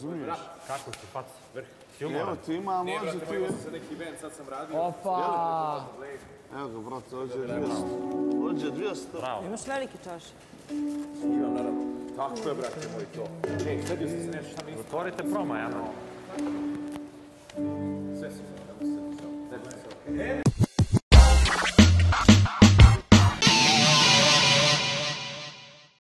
Zumiješ? Kako ti, pac? Vrh. Evo ti ima, a može ti... Sam neki event, sad sam radio. Opa! Evo ga, brate, ođe 200. Ođe 200. Bravo. Imaš velike čaše. Imam, naravno. Tako je, brate, moj to. Ej, sredio sam se nešto šta mislim. Otvorite proma, ja. Sve se sve, se. Sve se, uvijek.